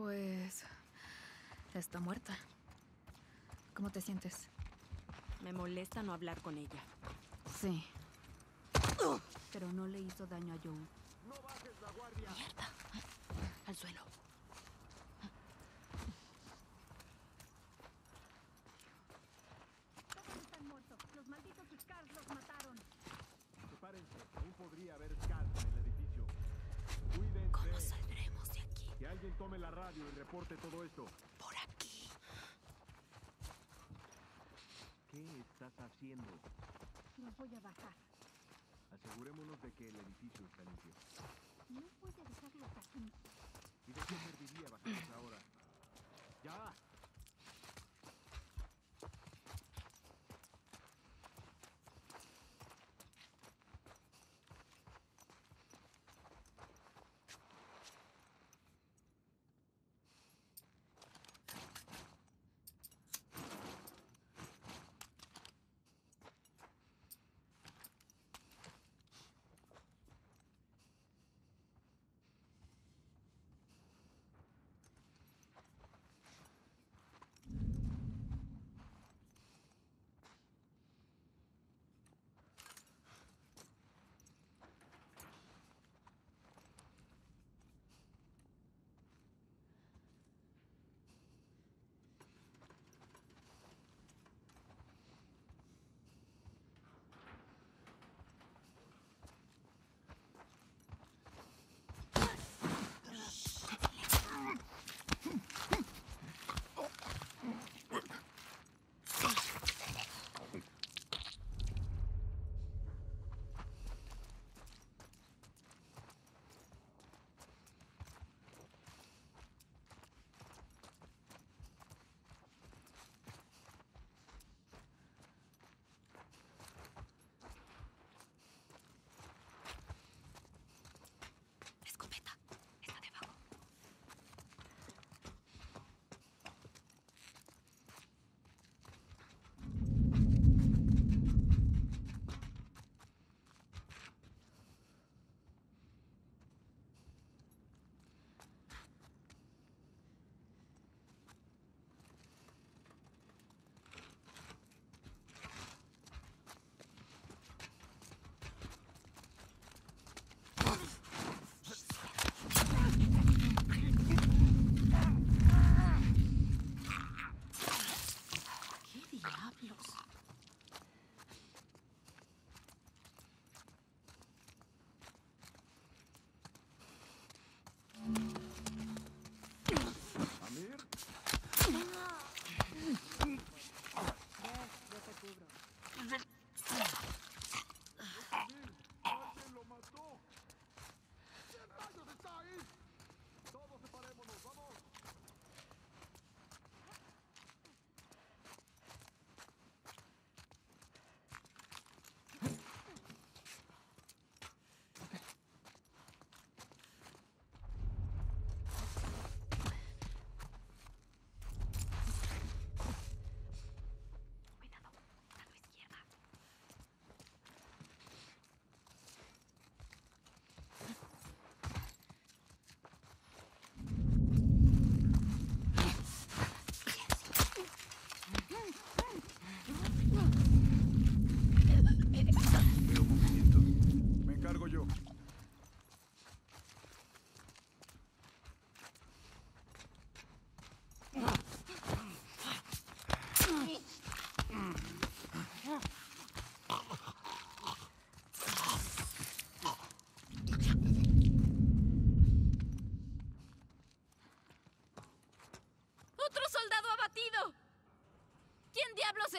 Pues... Está muerta. ¿Cómo te sientes? Me molesta no hablar con ella. Sí. Pero no le hizo daño a Joe. ¡No bajes la guardia! Mierda. Al suelo. Todos están muertos. Los malditos Scars los mataron. Prepárense, aún podría haber scars en el edificio. Cuídense. ¿Cómo saldremos de aquí? Que alguien tome la radio y reporte todo esto. Por aquí. ¿Qué estás haciendo? Los voy a bajar. Asegurémonos de que el edificio está limpio. No a dejarlos aquí. ¿Y de qué serviría bajarlos ahora? ¡Ya!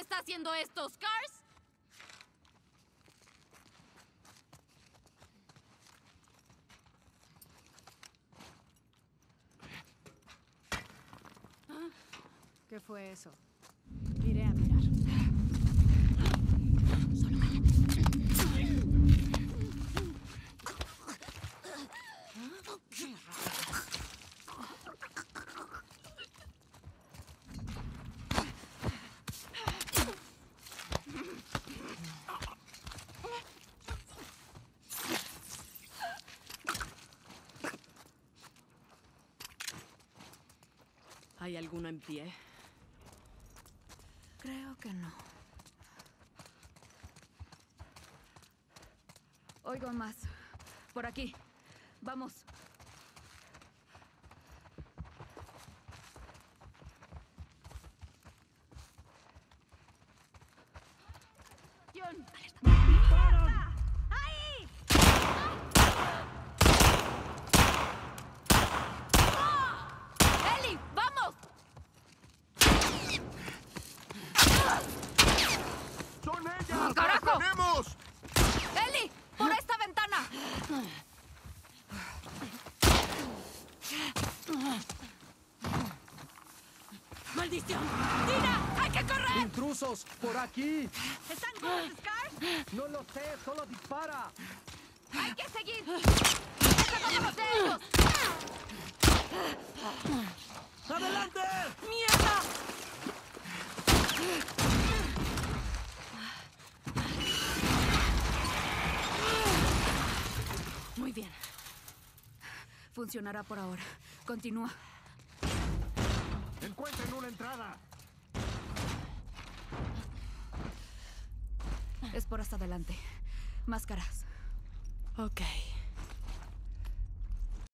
Está haciendo esto, Scars? ¿Qué fue eso? ¿Hay alguno en pie? Creo que no. Oigo más. Por aquí. Vamos. John. ¡Maldición! ¡Tira! ¡Hay que correr! ¡Intrusos! ¡Por aquí! ¿Están vivos, Scars? ¡No lo sé! ¡Solo dispara! ¡Hay que seguir! ¡Deshagámonos de ellos! ¡Adelante! ¡Mierda! Muy bien. Funcionará por ahora. Continúa. Es por hasta adelante. Máscaras. Ok.